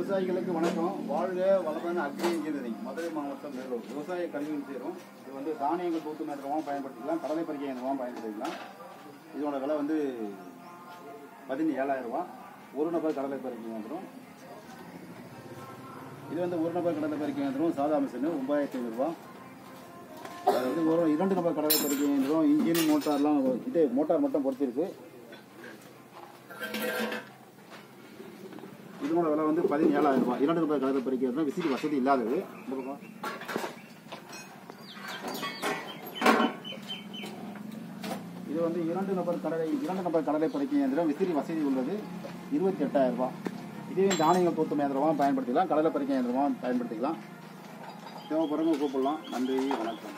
விவசாயிகளுக்கு வணக்கம். வாழ்க வளமான அக்ரி இன்ஜினியரிங் மதுரை மாவட்டம் வேலூர். விவசாய கல்வியில் சேரும் இது வந்து தானியங்கள் தூத்து மேற்றமாக பயன்படுத்திக்கலாம் கடலை பறிக்கை இயந்திரமாக பயன்படுத்திக்கலாம். இதோட விலை வந்து பதினேழாயிரம் ரூபா ஒரு நபர் கடலை பறிக்கை வந்துடும் இது வந்து ஒரு நபர் கடலை பறிக்கை வந்துடும் சாதா மிஷின் ஒன்பதாயிரத்தி ஐநூறுரூவா அது வந்து ஒரு இரண்டு நபர் கடலை பறிக்கை வந்துடும் இன்ஜின் மோட்டார்லாம் இது மோட்டார் மட்டும் பொறுத்திருக்கு இதனோட விலை வந்து பதினேழாயிரம் ரூபாய். இரண்டு ரூபாய் கலர் பறிக்கிறது விசிறி வசதி இல்லாதது. இது வந்து இரண்டு நபர் கடலை இரண்டு நபர் கடலை பறிக்கும் இயந்திரம் விசிறி வசதி உள்ளது. இருபத்தி எட்டாயிரம் ரூபாய். இதே தானியங்கள் தூத்தும் இயந்திரமாக பயன்படுத்திக்கலாம். கடலை பறிக்கும் இயந்திரமாக பயன்படுத்திக்கலாம் தேவைப்படுறவங்க கூப்பிடலாம். நன்றி வணக்கம்.